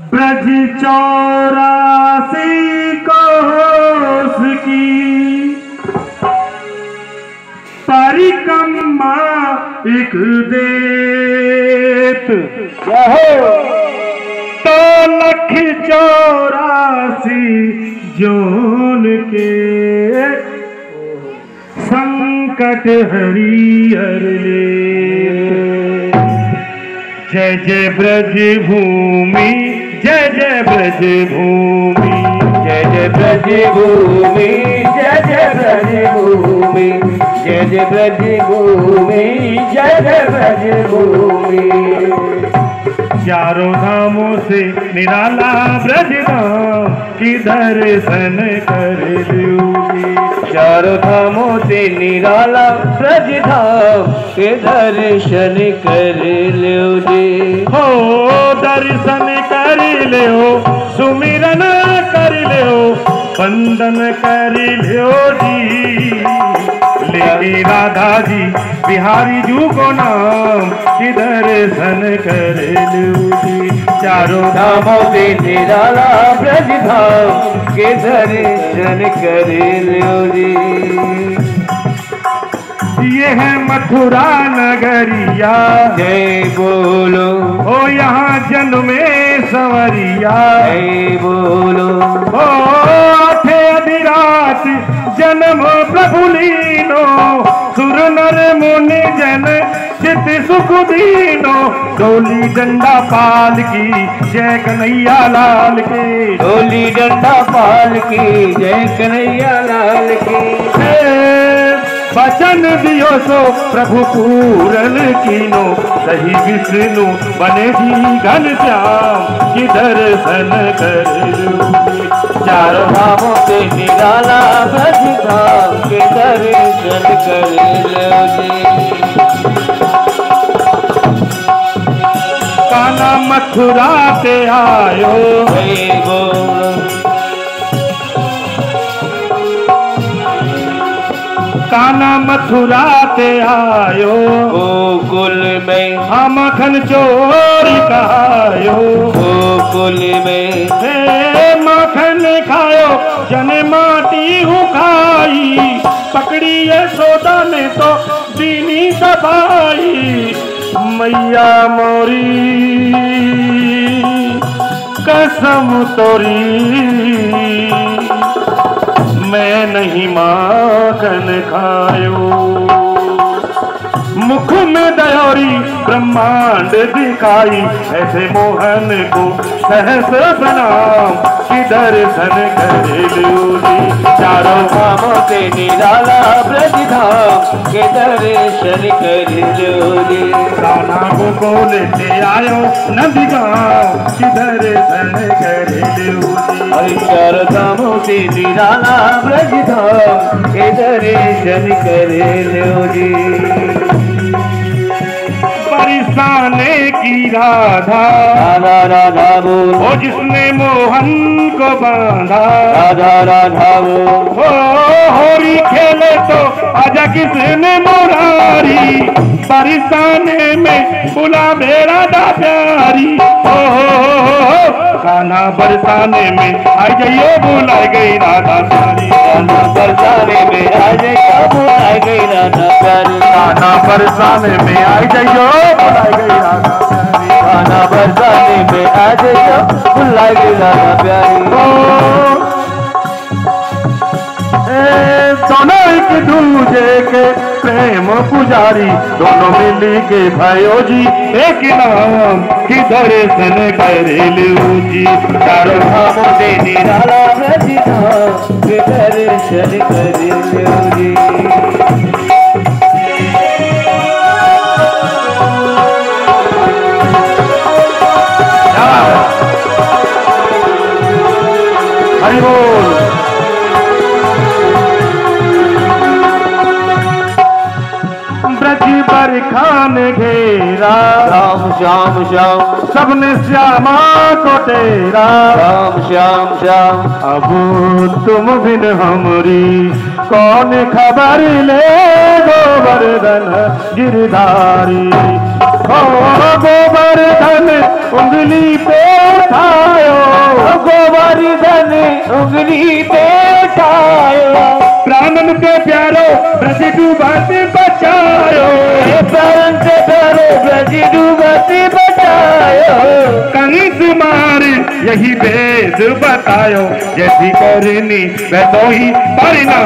ब्रज चौरासी कोस की परिक्रमा एक देत। तो लख चौरासी जोन के संकट हरिहर ले। जय जय ब्रज भूमि जय जय ब्रज भूमि जय जय ब्रज भूमि जय जय ब्रज भूमि जय जय ब्रज भूमि जय जय ब्रज भूमि चारों धामों से निराला ब्रज धाम की दर्शन कर लूँगी चारों धामों से निराला ब्रज धाम के दर्शन कर लो जी। हो, दर्शन कर लो सुमिरन कर लो वंदन कर लो जी। लेके राधा जी बिहारी जू को नाम की दर्शन कर जी चारों धामों से निराला ब्रज धाम के दर्शन कर लो जी ये है मथुरा नगरिया। जय बोलो। हो यहाँ जन्मे सवरिया। जय बोलो। ओ थे अधिरात जन्म प्रभु लीनो सुर नर मुनि जन चित सुख दीनो। डोली डंडा पाल की जय कन्हैया लाल की। डोली डंडा पाल की जय कन्हैया लाल की। वचन दियो सो प्रभु पूरन कीनो सही विष्णु बने जी घन श्याम। दर्शन कर लूँगी। चारों धामों से निराला ब्रज धाम के दर्शन कर लो काना मथुरा से आयो जय बोलो काना मथुरा से आयो। गोकुल में हम मखन चोर कहायो गोकुल में। हे मखन खायो जन माटी हूँ खाई पकड़ी ये सोदा ने तो दीनी दबाई मैया मोरी, कसम तोरी। मैं नहीं माखन खायो। मुख में दयोरी, ब्रह्मांड दिखाई। ऐसे मोहन को सहस प्रणाम की दर्शन कर लूजी चारों धामों से निराला ब्रज धाम के दर्शन कर लो जी। काना को बोल ले आयो नदी गाँव की दर्शन कर हरि चार धामों से निराला ब्रज धाम के दर्शन कर लो जी परिसाने की राधा। राधा राधा बोल। वो जिसने मोहन को बांधा। राधा राधा बोल। ओ होरी खेले तो आजा किसने मुरारी। परिसाने में बुला मेरा दा प्यारी। ओ हो हो हो खाना बरसाने में आई जाइयो बुलाई गई राधा प्यारी। राधा बरसाने में आ प्यारी खाना बरसाने में आ जाइयो। बुलाई गई राधा राधा बरसाने में आ कब बुलाई गई राधा प्यारी। दोनों एक दूजे के प्रेम पुजारी, दोनों मिली के भयो जी। एक नाम की दर्शन कर लू जी। चारों धामों से निराला दर्शन कर लो जी। हरि बोल ब्रज पर खान घेरा। राम श्याम श्याम। सबने श्यामा को तेरा राम श्याम श्याम। अब तुम बिन हमरी कौन खबर ले गोवर्धन गिरधारी? गोवर्धन उंगली पे उठाई गोवर्धन पे प्राणन से प्यारो ब्रज डूबत बचायो। प्राण से प्यारो बचायो यही वेद बतायो, जैसी करनी, वैसो ही परिणाम।